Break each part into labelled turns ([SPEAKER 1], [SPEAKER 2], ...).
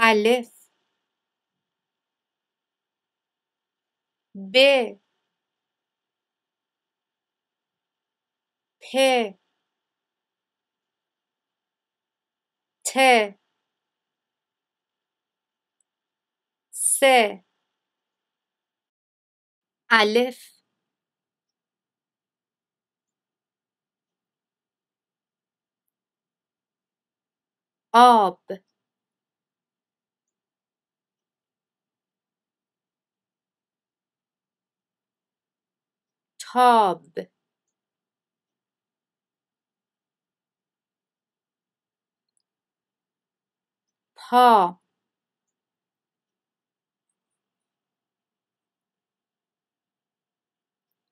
[SPEAKER 1] الف ب پ ت ث الف آب تاب پا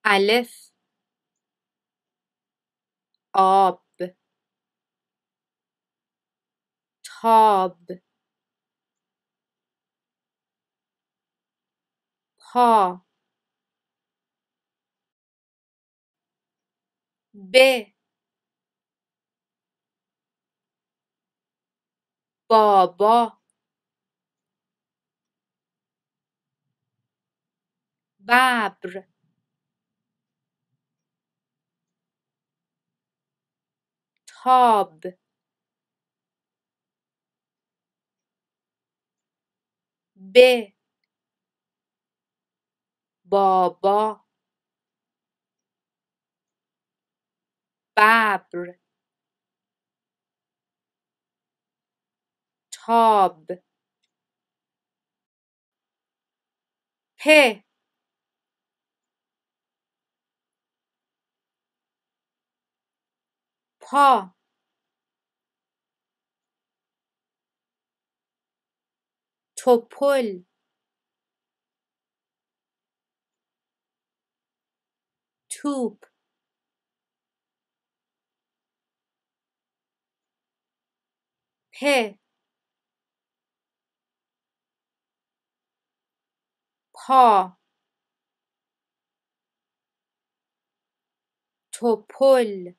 [SPEAKER 1] الف آب تاب پا ب. بابا. ببر. تاب. ب. بابا. ببر تاب پ پا تپل توپ پ پا تپل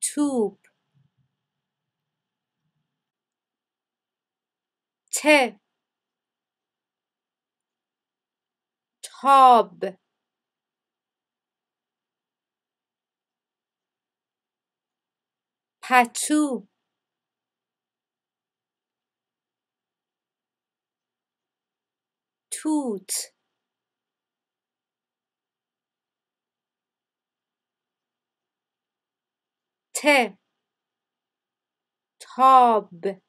[SPEAKER 1] توپ ت تاب پتو. توت. ت. تاب.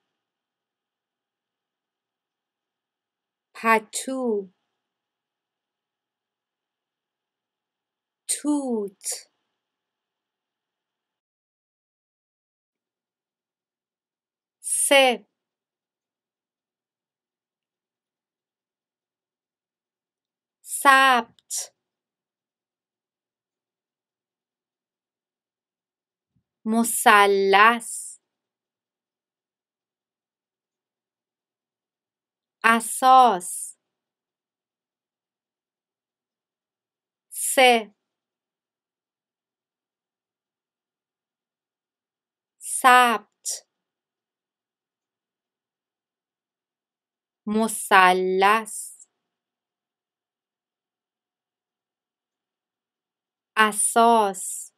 [SPEAKER 1] پتو. توت. ث ثبت مثلث اساس ث ثبت مثلث اساس